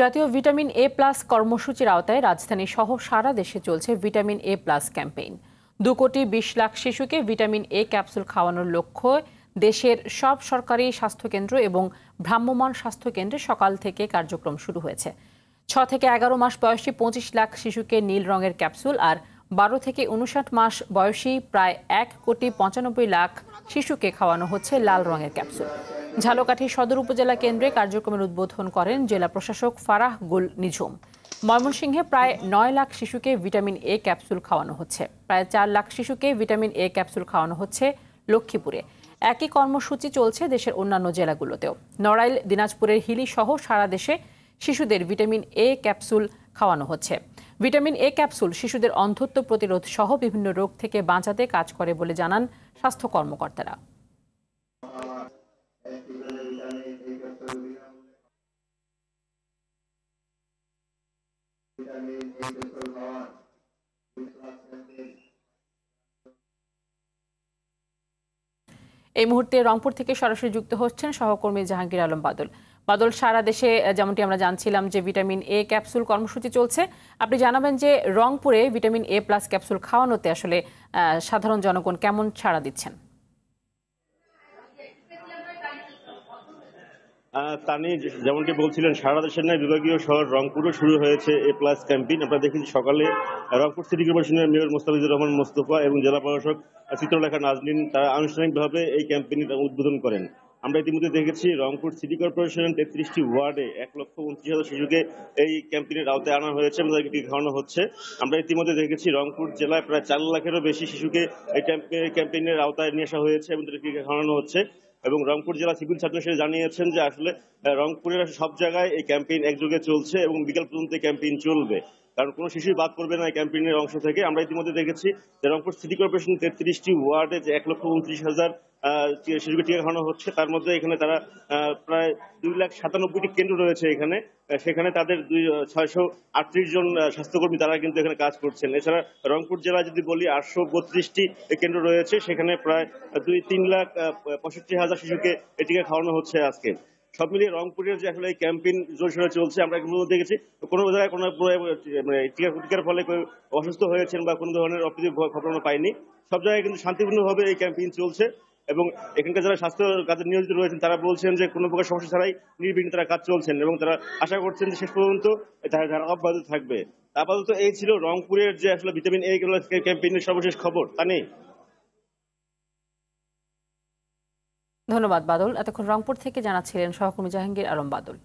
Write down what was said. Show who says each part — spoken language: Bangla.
Speaker 1: জাতীয় ভিটামিন এ প্লাস কর্মসূচির আওতায় রাজধানী সহ সারা দেশে চলছে ভিটামিন এ প্লাস ক্যাম্পেইন। দু কোটি বিশ লাখ শিশুকে ভিটামিন এ ক্যাপসুল খাওয়ানোর লক্ষ্য দেশের সব সরকারি স্বাস্থ্যকেন্দ্র এবং ভ্রাম্যমাণ স্বাস্থ্যকেন্দ্রে সকাল থেকে কার্যক্রম শুরু হয়েছে। ছ থেকে এগারো মাস বয়সী পঁচিশ লাখ শিশুকে নীল রঙের ক্যাপসুল আর বারো থেকে উনষাট মাস বয়সী প্রায় এক কোটি পঁচানব্বই লাখ শিশুকে খাওয়ানো হচ্ছে লাল রঙের ক্যাপসুল। ঝালকাঠি সদর উপজেলা কেন্দ্রে কার্যক্রমের উদ্বোধন করেন জেলা প্রশাসক ফারাহ গুল নিঝুম। ময়মনসিংহে প্রায় নয় লাখ শিশুকে ভিটামিন এ ক্যাপসুল খাওয়ানো হচ্ছে। প্রায় চার লাখ শিশুকে ভিটামিন এ ক্যাপসুল খাওয়ানো হচ্ছে লক্ষ্মীপুরে। একই কর্মসূচি চলছে দেশের অন্যান্য জেলাগুলোতেও। নড়াইল, দিনাজপুরের হিলি সহ সারা দেশে শিশুদের ভিটামিন এ ক্যাপসুল খাওয়ানো হচ্ছে। ভিটামিন এ ক্যাপসুল শিশুদের অন্ধত্ব প্রতিরোধ সহ বিভিন্ন রোগ থেকে বাঁচাতে কাজ করে বলে জানান স্বাস্থ্য কর্মকর্তারা। এই মুহূর্তে রংপুর থেকে সরাসরি যুক্ত হচ্ছেন সহকর্মী জাহাঙ্গীর আলম বাদল। বাদল, সারা দেশে যেমনটি আমরা জানছিলাম যে ভিটামিন এ ক্যাপসুল কর্মসূচি চলছে। আপনি জানাবেন যে রংপুরে ভিটামিন এ প্লাস ক্যাপসুল খাওয়ানোতে আসলে সাধারণ জনগণ কেমন ছাড়া দিচ্ছেন?
Speaker 2: তানি যেমনটি বলছিলেন, সারা দেশের নয় বিভাগীয় শহর রংপুরও শুরু হয়েছে এ প্লাস ক্যাম্পেইন। আমরা দেখেছি সকালে রংপুর সিটি কর্পোরেশনের মেয়র মোস্তাফিজুর রহমান মোস্তফা এবং জেলা প্রশাসক চিত্রলেখা নাজলিন, তারা আনুষ্ঠানিকভাবে এই ক্যাম্পেইনটি উদ্বোধন করেন। আমরা ইতিমধ্যে দেখেছি রংপুর সিটি কর্পোরেশনের তেত্রিশটি ওয়ার্ডে এক লক্ষ উনত্রিশ হাজার শিশুকে এই ক্যাম্পেইনের আওতায় আনা হয়েছে এবং তাদেরকে খাওয়ানো হচ্ছে। আমরা ইতিমধ্যে দেখেছি রংপুর জেলায় প্রায় চার লাখেরও বেশি শিশুকে এই ক্যাম্পেইনের আওতায় নিয়ে আসা হয়েছে এবং তাদেরকে খাওয়ানো হচ্ছে। এবং রংপুর জেলা সিভিল সার্জন জানিয়েছেন যে আসলে রংপুরের সব জায়গায় এই ক্যাম্পেইন একযোগে চলছে এবং বিকেল পর্যন্ত ক্যাম্পেইন চলবে। কারণ কোনো শিশুই বাদ পড়বে না এই ক্যাম্পেইনের অংশ থেকে। আমরা ইতিমধ্যে দেখেছি যে রংপুর সিটি কর্পোরেশন তেত্রিশটি ওয়ার্ডে যে এক লক্ষ উনত্রিশ হাজার শিশুকে টিকা খাওয়ানো হচ্ছে, তার মধ্যে এখানে তারা প্রায় দুই লাখ সাতানব্বইটি কেন্দ্র রয়েছে এখানে। সেখানে তাদের দুই ছয়শো আটত্রিশ জন স্বাস্থ্যকর্মী তারা কিন্তু এখানে কাজ করছেন। এছাড়া রংপুর জেলায় যদি বলি, আটশো বত্রিশটি কেন্দ্র রয়েছে। সেখানে প্রায় দুই, তিন লাখ পঁয়ষট্টি হাজার শিশুকে টিকা খাওয়ানো হচ্ছে আজকে। সব মিলিয়ে রংপুরের যে আসলে ক্যাম্পেইন জোরসোরে চলছে, আমরা দেখেছি। কোনো জায়গায় কোনো মানে টিকার ফলে অসুস্থ হয়েছেন বা কোনো ধরনের অপ্রীতি খবর আমরা পাইনি সব জায়গায় কিন্তু শান্তিপূর্ণভাবে এই ক্যাম্পেইন চলছে এবং এখানকার যারা স্বাস্থ্য কাজে নিয়োজিত রয়েছেন, তারা বলছেন যে কোনো প্রকার সমস্যা ছাড়াই নির্বিঘ্নে তারা কাজ চলছেন এবং তারা আশা করছেন যে শেষ পর্যন্ত তারা ধারা অব্যাহত থাকবে। আপাতত এই ছিল রংপুরের যে আসলে ভিটামিন এ ক্যাম্পেইনের সর্বশেষ খবর। তা নেই
Speaker 1: ধন্যবাদ বাদল। এতক্ষণ রংপুর থেকে জানাচ্ছিলেন সহকর্মী জাহাঙ্গীর আলম বাদল।